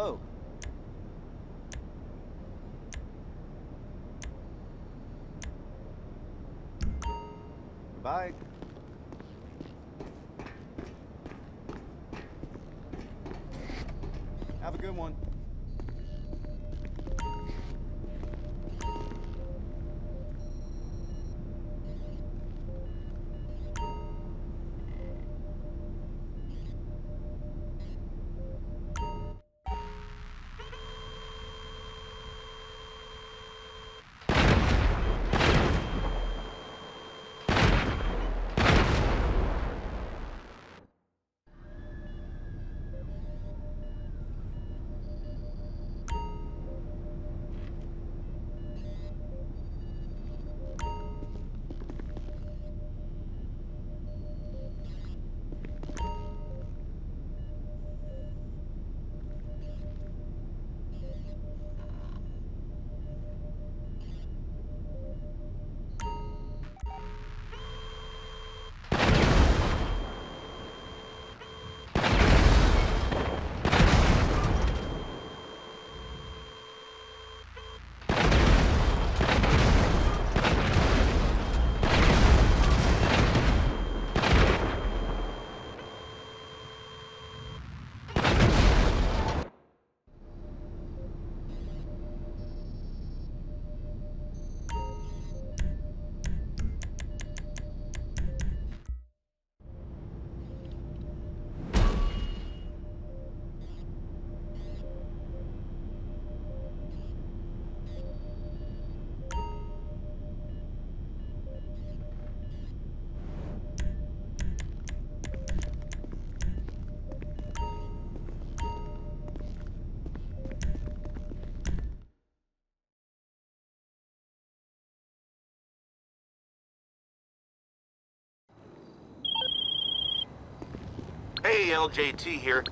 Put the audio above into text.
hello. Bye. Have a good one. Hey, LJT here.